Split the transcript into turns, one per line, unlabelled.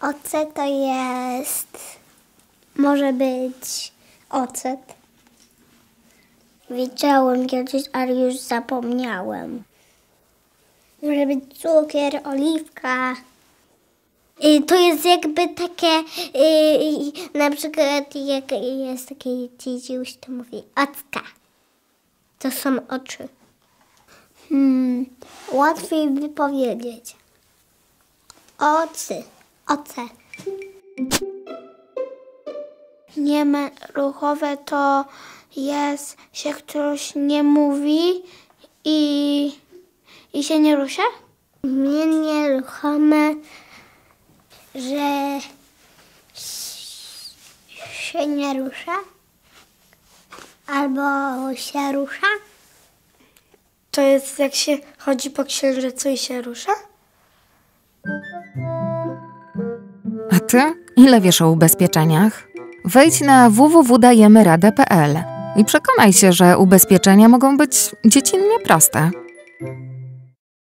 Oce to jest. Może być ocet. Wiedziałem kiedyś, ale już zapomniałem. Może być cukier, oliwka. Y, To jest jakby takie, y, na przykład jak jest takie dzidziuś, to mówi ocka. To są oczy. Hmm, łatwiej wypowiedzieć. Ocy, oce.
Nieme ruchowe to jest, się ktoś nie mówi i, i się nie rusza?
Mnie nieruchome, że się nie rusza albo się rusza.
To jest jak się chodzi po księżycu i się rusza?
Ty? Ile wiesz o ubezpieczeniach? Wejdź na www.dajemyradę.pl i przekonaj się, że ubezpieczenia mogą być dziecinnie proste.